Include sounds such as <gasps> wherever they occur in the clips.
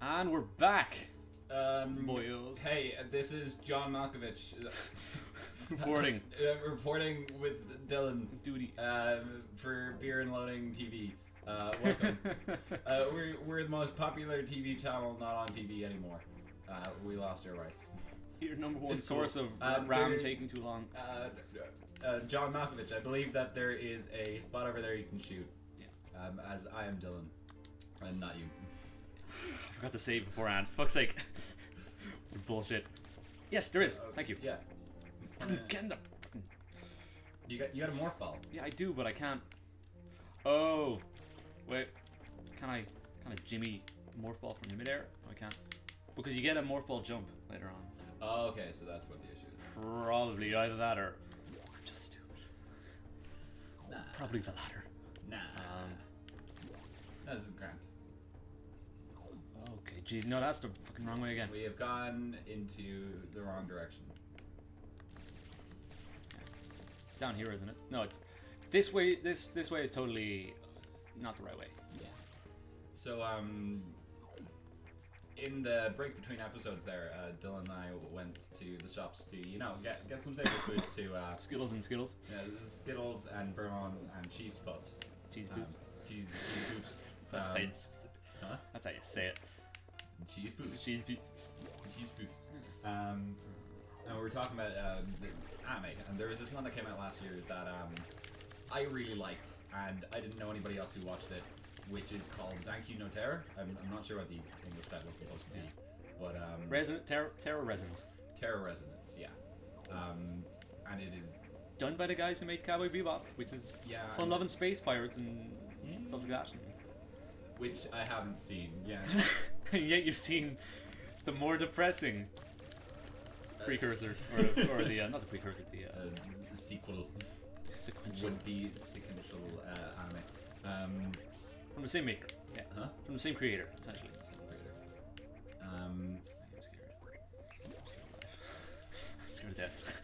And we're back. Um, Boyos. hey, this is John Malkovich uh, <laughs> Reporting. <laughs> uh, reporting with Dylan Duty. um, for Beer and Loading TV. Uh, welcome. <laughs> uh, we're, we're the most popular TV channel not on TV anymore. Uh, we lost our rights. Your number one It's source cool. of Um, RAM taking too long. Uh, uh, John Malkovich, I believe that there is a spot over there you can shoot. Um, as I am Dylan. And not you. I forgot to save beforehand. Fuck's sake. <laughs> Bullshit. Yes, there is. Thank you. Yeah. In the fucking- You got you got a morph ball. Yeah, I do, but I can't. Oh, wait. Can I? Can I Jimmy morph ball from the midair? No, I can't. Because you get a morph ball jump later on. Oh, okay, so that's what the issue is. Probably either that or I'm just stupid. Nah. Probably the latter. This is grand. okay, geez, no, that's the fucking wrong way again. We have gone into the wrong direction. Down here, isn't it? No, it's this way. This this way is totally not the right way. Yeah. So, um, in the break between episodes there, uh, Dylan and I went to the shops to, you know, get get some staple foods to uh, Skittles and Skittles. uh, Skittles and Burmans and cheese puffs. Cheese Um, cheese, cheese poofs. That's, Um, how you, huh? that's how you say it. Cheese poofs. Cheese boots. Cheese poofs. Um, and we were talking about the anime, and there was this one that came out last year that um, I really liked, and I didn't know anybody else who watched it, which is called Zankyou no Terror. I'm, I'm not sure what the English title is supposed to be, but um, Resident terror, terror Resonance. Terror Resonance, yeah. Um, and it is, Done by the guys who made Cowboy Bebop, which is yeah, fun loving space pirates and stuff like that. Which I haven't seen. Yeah, <laughs> and yet you've seen the more depressing precursor, or, or <laughs> the uh, not the precursor, the uh, uh, sequel sequential would be sequential uh, anime. Um, from the same maker. Yeah, huh? from the same creator, essentially. The same creator. Um, I'm <laughs> scared. I'm scared of death.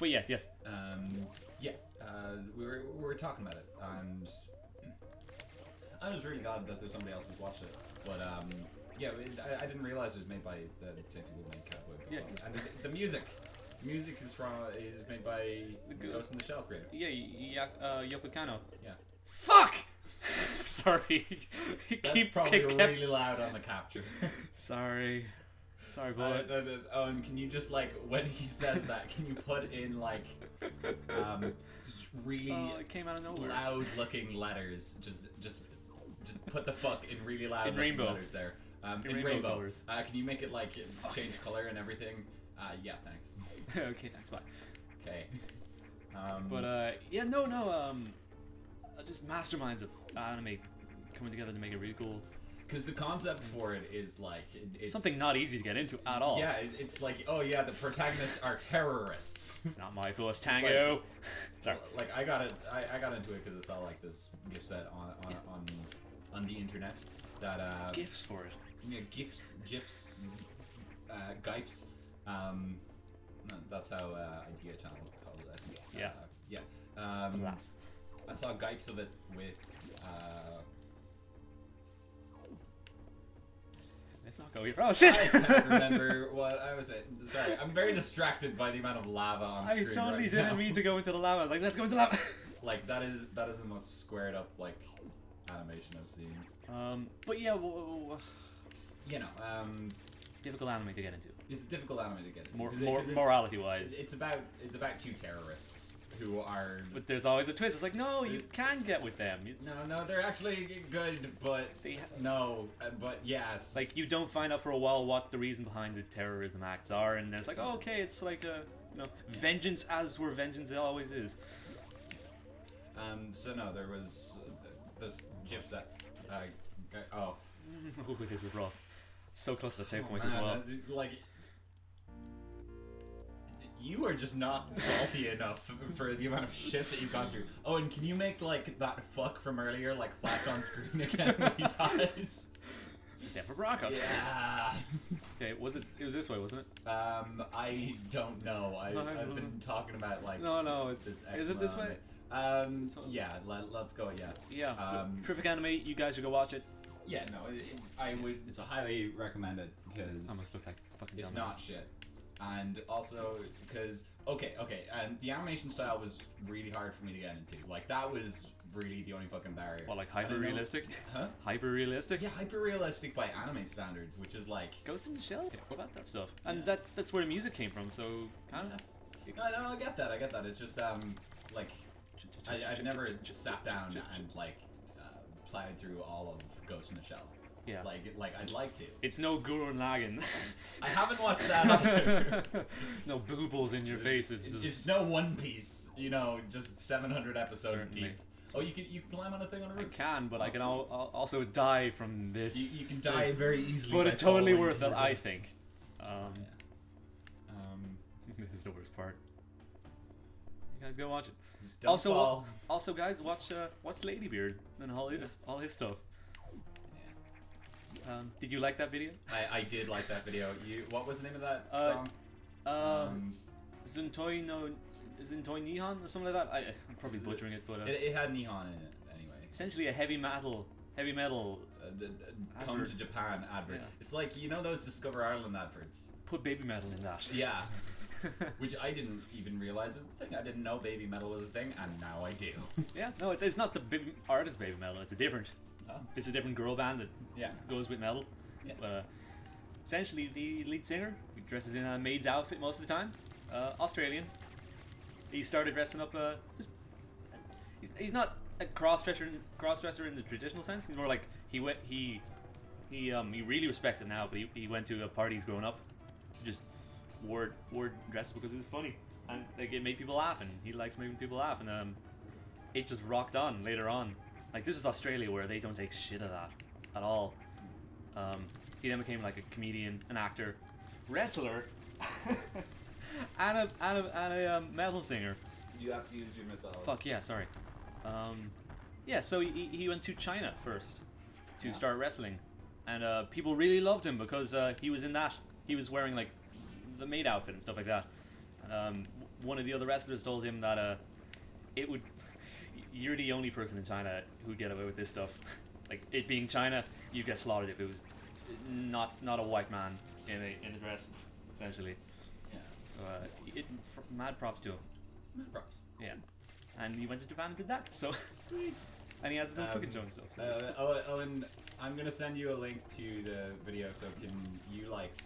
but yes, yes. Um, yeah, uh, we were we were talking about it, and I was really glad that there's somebody else who's watched it. But um, yeah, it, I, I didn't realize it was made by the same people who made Cowboy Bebop. Yeah, and the, the music, The music is from is made by The Ghost in the Shell creator. Yeah, y- uh, Yoko Kanno. Yeah, Fuck! <laughs> Sorry. <laughs> that's keep, probably kept- really loud on the capture. <laughs> Sorry. Sorry, Uh, boy. uh, uh, oh, and can you just like when he says that, can you put in like um, just really Oh, it came out of loud looking letters. Just just just put the fuck in really loud In rainbow. letters there. Um, In in, rainbow rainbow. colours. Uh, can you make it like change color and everything? Uh, yeah, thanks. <laughs> okay, thanks, bye. Okay. Um, But uh, yeah, no, no, um, uh, just masterminds of anime coming together to make it really cool. because the concept for it is like it's Something not easy to get into at all. Yeah, it's like oh yeah, the protagonists are terrorists. <laughs> It's not my first like- tango. <laughs> Sorry. like I got it, I, I got into it because I saw like this gift set on on on, on the internet that uh, Gifts for it. yeah, gifs, gifs, uh, gifs. Um, no, that's how uh, Idea Channel calls it. I think. Yeah. Uh, yeah. Um, Alas. I saw gifs of it with. Uh, Let's not go here. Oh shit! I shit! can't <laughs> remember what I was saying. Sorry, I'm very distracted by the amount of lava on I screen. I totally right didn't now. mean to go into the lava. I was like, let's go into lava. Like that is that is the most squared up like animation I've seen. um, but yeah, You know, um, difficult anime to get into. it's a difficult anime to get into. More, 'cause it- it's- morality wise. It's about it's about two terrorists who are but there's always a twist. It's like, no, you can get with them. It's no no they're actually good but they no uh, but yes like you don't find out for a while what the reason behind the terrorism acts are, and then it's like, oh, okay, it's like a you know vengeance as where vengeance always is. um so no there was set uh, oh <laughs> Ooh, this is rough. So close to the save oh, point as well. like you are just not salty <laughs> enough for the amount of shit that you've gone through. Oh, and can you make like that fuck from earlier like flash on screen again when he <laughs> dies? Denver Broncos. Yeah. Okay, was it? It was this way, wasn't it? Um, I don't know. I, No, I I've don't been talking about like No, no, it's. this Is it this way? Excellent Um, yeah, let, let's go. Yeah, Yeah. Um, Terrific anime. You guys should go watch it. yeah. No, it, it- I would It's a- highly recommend it because I must like fucking. It's dumbass. not shit. And also, because, okay, okay, and the animation style was really hard for me to get into. Like, that was really the only fucking barrier. What, like hyper realistic? Huh? Hyper realistic? Yeah, hyper realistic by anime standards, which is like. Ghost in the Shell? Yeah, what about that stuff? And Yeah. that that's where the music came from, so kind of. No, no, I get that, I get that. It's just, um, like, I, I've never just sat down and, like, uh, plowed through all of Ghost in the Shell. Yeah. Like, like I'd like to. It's no Gurren Lagann. <laughs> I haven't watched that <laughs> either. <laughs> no boobles in your face. It's just. It's no One Piece, you know, just 700 episodes Certainly. deep. Oh, you can you can climb on a thing on a I roof. I can, but I can Awesome. al- al- also die from this. You, you can thing. die very easily. But it's totally worth to it, I think. Um, Um, this is the worst part. Guys go watch it. Also, fall. also, guys, watch uh, watch Ladybeard and all his all his stuff. Um, did you like that video? I, I did like that video. You what was the name of that Uh, song? Uh, um, Zuntoi no Zuntoi Nihon or something like that. I, I'm probably butchering it, but uh, it, it had Nihon in it anyway. essentially a heavy metal heavy metal Uh, come to Japan advert. Yeah. It's like you know those Discover Ireland adverts. put Babymetal in that. Yeah. <laughs> Which I didn't even realize was a thing. I didn't know Babymetal was a thing, and now I do. <laughs> yeah, no, it's, it's not the big artist Babymetal. It's a different. Oh. It's a different girl band that Yeah. goes with metal. Yeah. But uh, essentially, the lead singer he dresses in a maid's outfit most of the time. Uh, Australian. He started dressing up. Uh, just he's, he's not a cross dresser cross dresser in the traditional sense. He's more like he went he he um he really respects it now. But he, he went to uh, parties growing up, wore wore dresses because it was funny and like it made people laugh and he likes making people laugh and um it just rocked on later on. Like this is Australia where they don't take shit of that at all. Um, he then became like a comedian, an actor, wrestler, <laughs> and a and a, and a um, metal singer. You have to use your missile. Fuck yeah, sorry. Um, yeah, so he, he went to China first to Yeah. start wrestling, and uh, people really loved him because uh, he was in that. He was wearing like the maid outfit and stuff like that. Um, one of the other wrestlers told him that uh, it would. You're the only person in China who'd get away with this stuff. <laughs> like it being China, you'd get slaughtered if it was not not a white man in a in a dress, essentially. Yeah. So uh, it, mad props to him. Mad props. Yeah. And he went to Japan and did that. So Sweet. <laughs> and he has his own Um, cooking show and stuff. So Uh, oh, oh, and I'm gonna send you a link to the video. So can you like,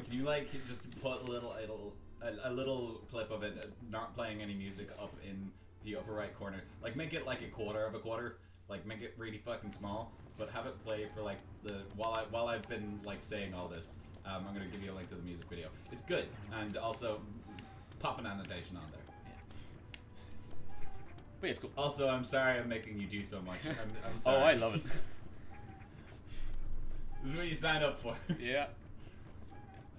can <laughs> you like just put a little, a little, a, a little clip of it, uh, not playing any music, up in the upper right corner. Like make it like a quarter of a quarter. Like make it really fucking small, but have it play for like the while I while I've been like saying all this. Um, I'm gonna give you a link to the music video. It's good, and also pop an annotation on there. but yeah, it's cool. Also, I'm sorry I'm making you do so much. I'm, I'm <laughs> Oh. I love it. <laughs> This is what you signed up for. yeah.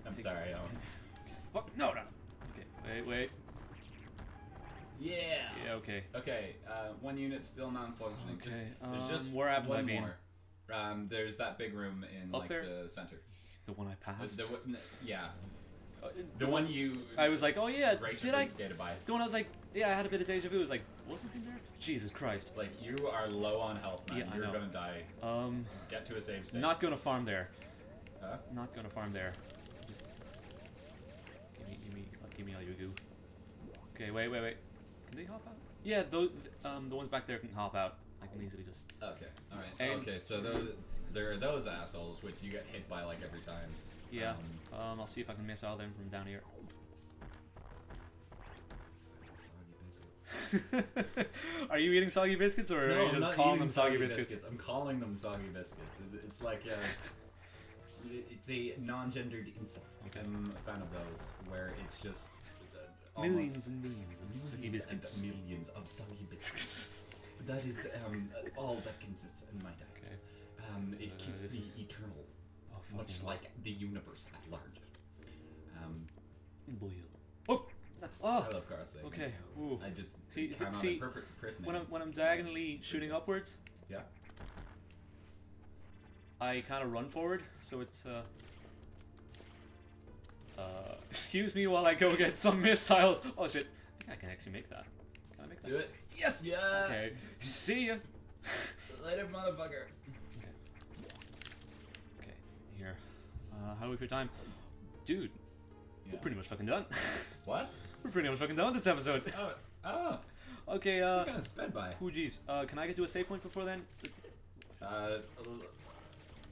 I'm sorry. Um, <laughs> Fuck no no. Okay. Wait wait. yeah. Yeah okay. Okay. Uh, one unit still non-functioning. Just, Okay, there's just um, where haven't I one been? more. Um, there's that big room in Up like there? the center. The one I passed. the, one- n- yeah. Uh, The one you. I was like, oh yeah, did I? skated by. The one I was like, yeah, I had a bit of deja vu. I was like, wasn't in there? Jesus Christ. Like you are low on health, man. Yeah, I You're know. gonna die. Um, Get to a save state. not gonna farm there. Huh? Not gonna farm there. Just give me, give me, uh, give me all your goo. Okay, wait, wait, wait. Can they hop out? Yeah, those, um, the ones back there can hop out. I can easily just. Okay. All right. And- okay. So those, there are those assholes which you get hit by like every time. Yeah. Um, Um, I'll see if I can miss all them from down here. soggy biscuits. <laughs> are you eating soggy biscuits or are you I'm just calling them soggy biscuits? I'm calling them soggy biscuits. It's like a, it's a non-gendered insult. Okay. I'm a fan of those where it's just Millions and millions of soggy millions biscuits. and millions of soggy biscuits. <laughs> that is um, all that consists in my diet. Okay. Um, it Uh, keeps this me is- eternal, Oh, much fucking like the universe at large. Um, boil. Oh, oh. I love Carl Sagan. Okay. Ooh. I just See- cannot see, imperson- impersonate. When I'm when I'm diagonally shooting upwards, yeah. I kind of run forward, so it's uh. Uh, excuse me while I go get some <laughs> missiles. Oh shit! I think I can actually make that. Can I make that? Do it. Yes. Yeah. Okay. See ya. <laughs> Later, motherfucker. Okay. Okay, Here. Uh, how are we for time? Dude, we're pretty much fucking done. <laughs> What? we're pretty much fucking done with this episode. Oh. Oh. Okay. Uh. kind of sped by. Oh geez. Uh, can I get to a save point before then? Uh,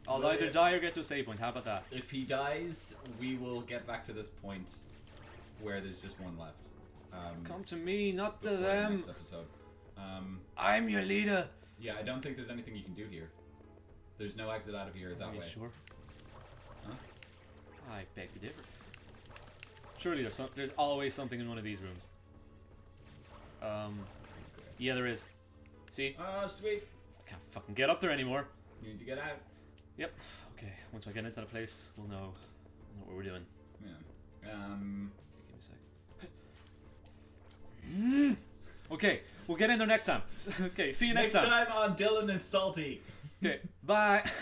I'll either die or get to a save point. How about that? if he dies, we will get back to this point where there's just one left. Um, Come to me, not to before the them. next episode. Um, I'm your leader. yeah, I don't think there's anything you can do here. There's no exit out of here that Are you way. sure? Huh? I beg to differ. Surely there's some. There's always something in one of these rooms. Um. Yeah, there is. See, Oh, sweet. I can't fucking get up there anymore. You need to get out. Yep. Okay. Once we get into the place, we'll know, know what we're doing. Yeah. Um. Give me a sec. <gasps> okay, we'll get in there next time. <laughs> okay, see you next, time. Next time on Dylan is salty. Okay, bye. <laughs>